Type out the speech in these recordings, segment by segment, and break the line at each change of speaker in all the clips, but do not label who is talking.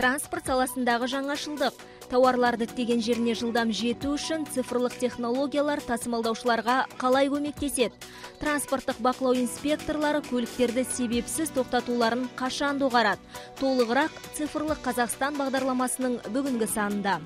транспорт саласындағы жаңашылдық. Тауарларды діттеген жеріне жылдам жету үшін цифрлық технологиялар тасымалдаушыларға қалай көмектеседі? Транспорттық бақылау инспекторлары көліктерді себепсіз тоқтатуларын қашан доғарады? Толығырақ цифрлық қазақстан бағдарламасының бүгінгі санында.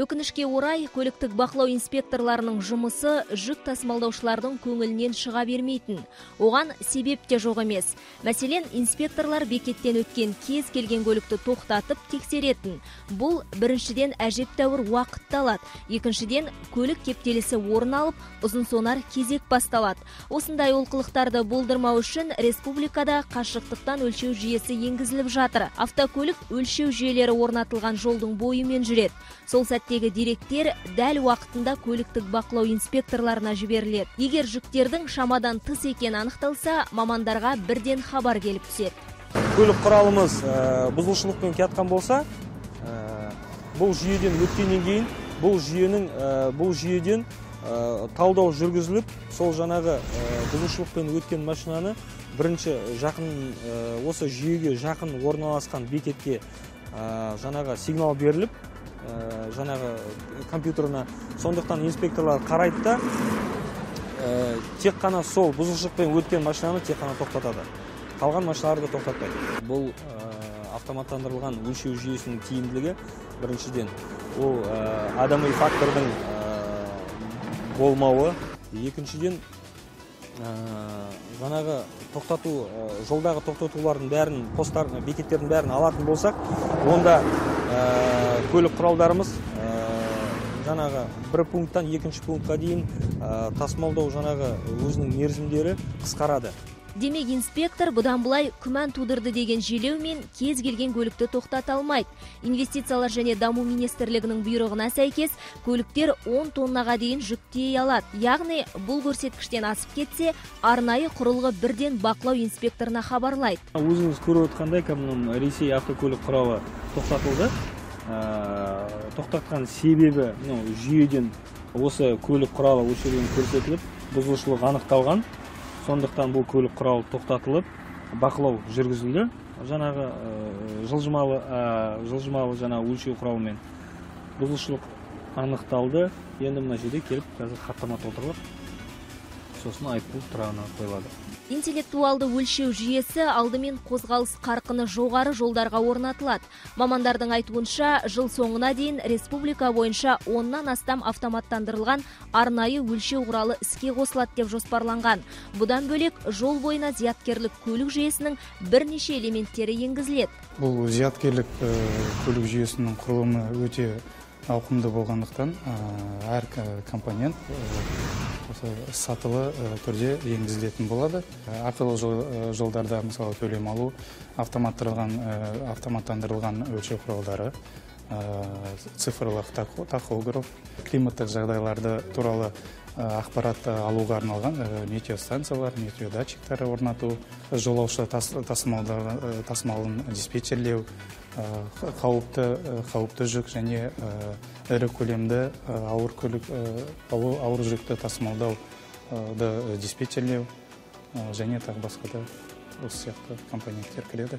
Өкінішке орай көліктік бақылау инспекторларының жұмысы жүк тасымалдаушылардың көңілінен шыға бермейтін. Оған себеп те жоқ емес. Мәселен инспекторлар бекеттен өткен кез келген көлікті тоқтатып тексеретін. Бұл біріншіден әжептәуір уақытты алады. Екіншіден көлік кептелісі орын алып ұзын сонар кезек басталады. Осындай олқылықтарды болдырмау үшін республикада қашықтықтан өлшеу жүйесі енгізіліп жатыр. Автокөлік өлшеу жүйелері орнатылған жолдың бойымен жүреді. Сол сәттегі деректер дәл уақытында көліктік бақылау инспекторларына жіберіледі. Егер жүктердің шамадан тыс екені анықталса мамандарға бірден хабар келіп түседі.
Көлік құралымыз бұзушылықпен келатқан болса бұл жүйеден өткеннен кейін бұл жүйенің бұл жүйеден талдау жүргізіліп сол жаңағы бұзушылықпен өткен машинаны бірінші жақын осы жүйеге жақын орналасқан бекетке жаңағы сигнал беріліп жаңағы компьютерына. Сондықтан инспекторлар қарайды да тек қана сол бұзушылықпен өткен машинаны тек қана тоқтатады. Қалған машиналарды тоқтатпайды. Бұл автоматтандырылған өлшеу жүйесінің тиімділігі біріншіден ол адами фактордың болмауы. Екіншіден жаңағы тоқтату жолдағы тоқтатулардың бәрін посттар бекеттердің бәрін алатын болсақ онда көлік құралдарымыз жаңағы бір пункттан екінші пунктқа дейін тасымалдау жаңағы өзінің мерзімдері қысқарады.
Демек инспектор бұдан былай күмән тудырды деген желеумен кез келген көлікті тоқтата алмайды. Инвестициялар және даму министрлігінің бұйрығына сәйкес көліктер 10 тоннаға дейін жүктей алады. Яғни бұл көрсеткіштен асып кетсе арнайы құрылғы бірден бақылау инспекторына хабарлайды.
Өзіңіз көріп отырғандай кәдімгі ресей автокөлік құралы тоқтатылды. Тоқтатқан себебі мынау жүйеден осы көлік құралы өшірген көрсетіліп бұзушылық анықталған. Сондықтан бұл көлік құралы тоқтатылып бақылау жүргізілді. Жаңағы жылжымалы жылжымалы жаңағы өлшеу құралымен бұзушылық анықталды. Енді мына жерде келіп қазір хаттама толтырылып сосын айыппұл тұрағына қойылады.
Интеллектуалды өлшеу жүйесі алдымен қозғалыс қарқыны жоғары жолдарға орнатылады. Мамандардың айтуынша жыл соңына дейін республика бойынша оннан астам автоматтандырылған арнайы өлшеу құралы іске қосылады деп жоспарланған. Бұдан бөлек жол бойына зияткерлік көлік жүйесінің бірнеше элементтері енгізіледі.
Бұл зияткерлік көлік жүйесінің құрылымы өте ауқымды болғандықтан әр компонент осы сатылы түрде енгізілетін болады. Ақылы жолдарда мысалы төлем алу автоматтандырылған автоматтандырылған өлшеу құралдары цифрлық тахограф климаттық жағдайларды туралы ақпарат алуға арналған метеостанциялар метеодатчиктар орнату жолаушы тасымалын диспетчерлеу қауіпті қауіпті жүк және ірі көлемді ауыр көлік ауыр жүкті тасымалдауды диспетчерлеу және тағы басқа да осы сияқты компоненттер кіреді.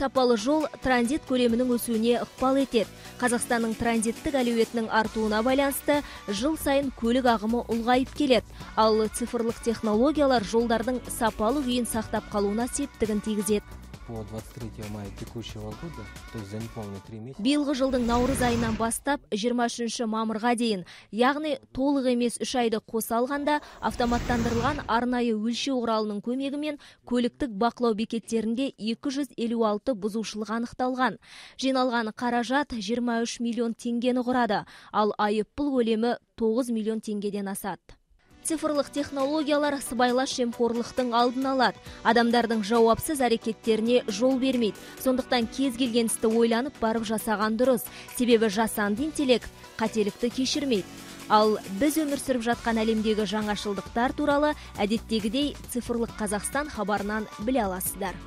Сапалы жол транзит көлемінің өсуіне ықпал етеді. Қазақстанның транзиттік әлеуетінің артуына байланысты жыл сайын көлік ағымы ұлғайып келеді. Ал цифрлық технологиялар жолдардың сапалы күйін сақтап қалуына септігін тигізеді.
По 23 мая текущего года, то есть за неполные три месяца.
Биылғы жылдың наурыз айынан бастап 23 мамырға дейін, яғни толық емес үш айды қоса алғанда автоматтандырылған арнайы өлшеу құралының көмегімен көліктік бақылау бекеттерінде 256 бұзушылық анықталған. Жиналған қаражат 23 миллион теңгені құрады, ал айыппұл көлемі 9 миллион теңгеден асады цифрлық технологиялар сыбайлас жемқорлықтың алдын алады. Адамдардың жауапсыз әрекеттеріне жол бермейді. Сондықтан кез келген істі ойланып барып жасаған дұрыс. Себебі жасанды интеллект қателікті кешірмейді. Ал біз өмір сүріп жатқан әлемдегі жаңашылдықтар туралы әдеттегідей цифрлық қазақстан хабарынан біле аласыздар.